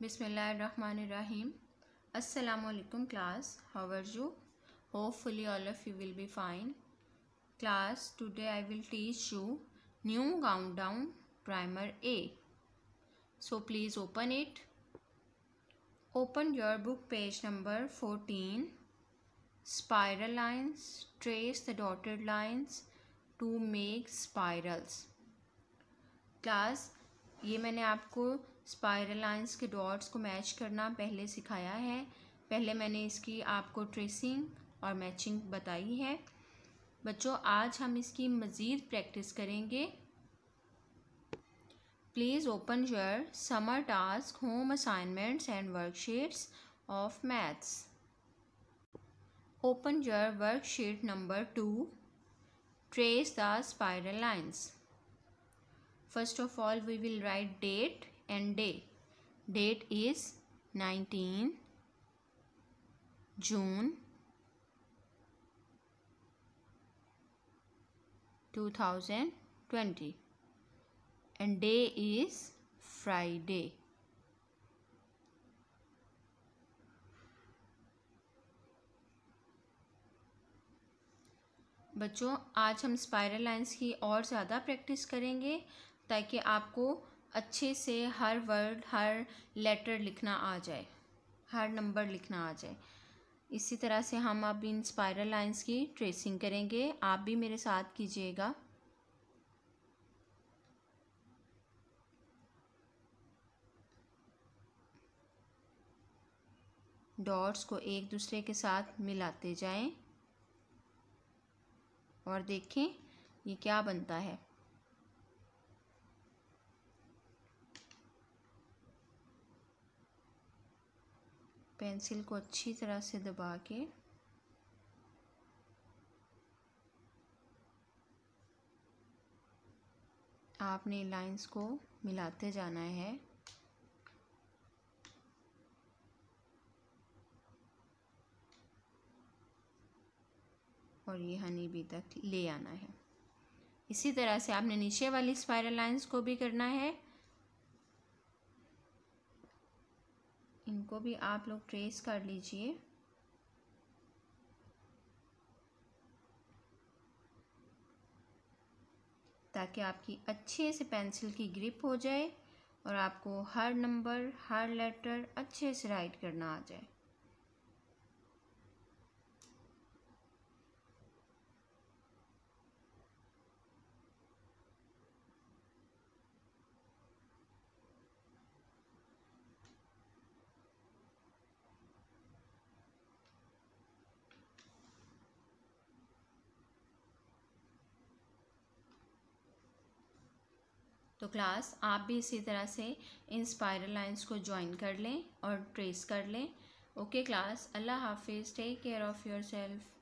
बिसमीम् Allam class how are you hopefully all of you will be fine class today I will teach you new gown down primer A so please open it open your book page number fourteen spiral lines trace the dotted lines to make spirals class ये मैंने आपको spiral lines के dots को match करना पहले सिखाया है। पहले मैंने इसकी आपको ट्रेसिंग और मैचिंग बताई है। बच्चों, आज हम इसकी मज़ीद प्रैक्टिस करेंगे। Please open your summer task home assignments and worksheets of maths open your worksheet number two trace the spiral lines first of all, we will write date. And day date is 19 June 2020 and day is Friday. बच्चों, आज हम spiral lines की और ज़्यादा practice करेंगे ताकि आपको अच्छे से हर वर्ड, हर लेटर लिखना आ जाए, हर नंबर लिखना आ जाए। इसी तरह से हम अब इन स्पायरल लाइंस की ट्रेसिंग करेंगे। आप भी मेरे साथ कीजिएगा। डॉट्स को एक दूसरे के साथ मिलाते जाएँ और देखें ये क्या बनता है। पेंसिल को अच्छी तरह से दबा के आपने लाइंस को मिलाते जाना है। और ये हनी बी तक ले आना है। इसी तरह से आपने नीचे वाली स्पाइरल लाइंस को भी करना है। इनको भी आप लोग ट्रेस कर लीजिए। ताकि आपकी अच्छे से पेंसिल की ग्रिप हो जाए और आपको हर नंबर हर लेटर अच्छे से राइट करना आ जाए। तो क्लास आप भी इसी तरह से इन स्पायरल लाइंस को ज्वाइन कर लें और ट्रेस कर लें। ओके क्लास अल्लाह हाफिज़ take care of your self